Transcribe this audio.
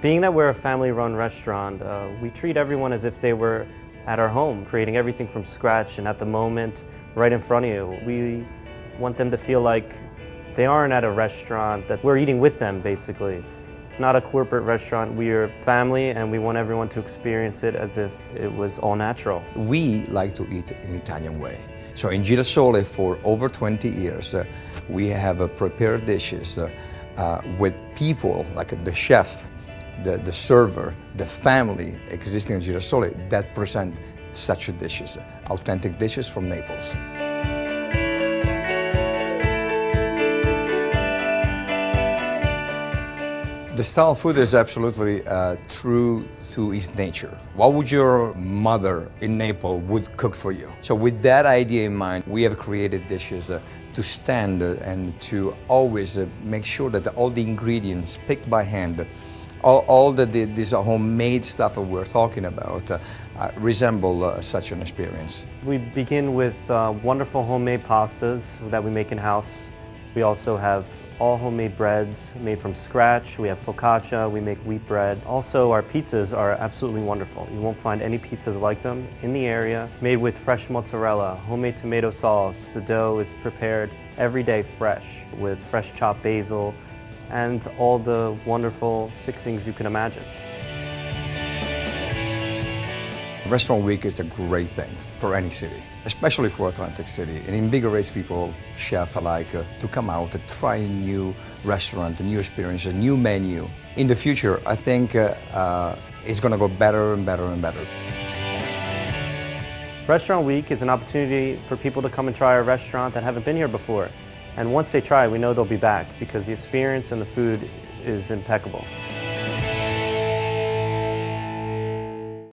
Being that we're a family-run restaurant, uh, we treat everyone as if they were at our home, creating everything from scratch and at the moment, right in front of you. We want them to feel like they aren't at a restaurant, that we're eating with them, basically. It's not a corporate restaurant, we are family and we want everyone to experience it as if it was all natural. We like to eat in Italian way. So in Girasole for over 20 years, uh, we have uh, prepared dishes uh, uh with people, like the chef, the, the server, the family existing in Girasole that present such dishes, authentic dishes from Naples. The style of food is absolutely uh, true to its nature. What would your mother in Naples would cook for you? So with that idea in mind, we have created dishes uh, to stand uh, and to always uh, make sure that all the ingredients picked by hand all, all the, the, this homemade stuff that we're talking about uh, uh, resemble uh, such an experience. We begin with uh, wonderful homemade pastas that we make in-house. We also have all homemade breads made from scratch. We have focaccia, we make wheat bread. Also, our pizzas are absolutely wonderful. You won't find any pizzas like them in the area. Made with fresh mozzarella, homemade tomato sauce. The dough is prepared every day fresh with fresh chopped basil, and all the wonderful fixings you can imagine. Restaurant Week is a great thing for any city, especially for Atlantic City. It invigorates people, chefs alike, uh, to come out and try a new restaurant, a new experience, a new menu. In the future, I think uh, uh, it's going to go better and better and better. Restaurant Week is an opportunity for people to come and try a restaurant that haven't been here before. And once they try, we know they'll be back because the experience and the food is impeccable.